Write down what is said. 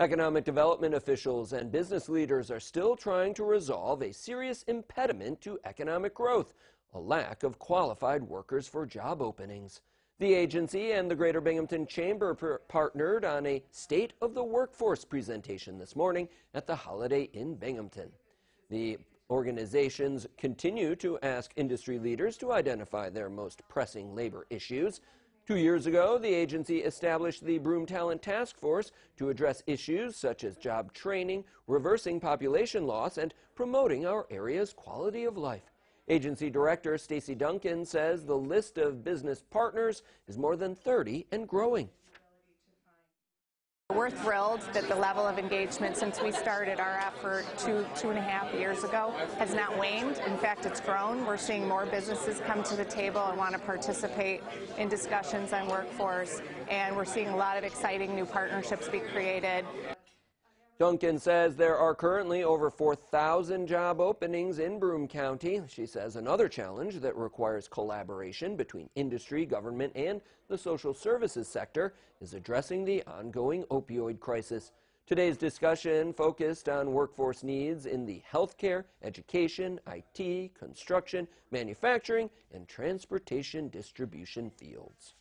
Economic development officials and business leaders are still trying to resolve a serious impediment to economic growth, a lack of qualified workers for job openings. The agency and the Greater Binghamton Chamber partnered on a State of the Workforce presentation this morning at the Holiday Inn Binghamton. The organizations continue to ask industry leaders to identify their most pressing labor issues. Two years ago, the agency established the Broome Talent Task Force to address issues such as job training, reversing population loss, and promoting our area's quality of life. Agency Director Stacey Duncan says the list of business partners is more than 30 and growing. We're thrilled that the level of engagement since we started our effort two, two and a half years ago has not waned. In fact, it's grown. We're seeing more businesses come to the table and want to participate in discussions on workforce, and we're seeing a lot of exciting new partnerships be created. Duncan says there are currently over 4,000 job openings in Broome County. She says another challenge that requires collaboration between industry, government, and the social services sector is addressing the ongoing opioid crisis. Today's discussion focused on workforce needs in the healthcare, education, IT, construction, manufacturing, and transportation distribution fields.